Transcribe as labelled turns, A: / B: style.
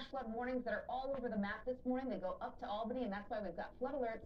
A: flash flood warnings that are all over the map this morning. They go up to Albany, and that's why we've got flood alerts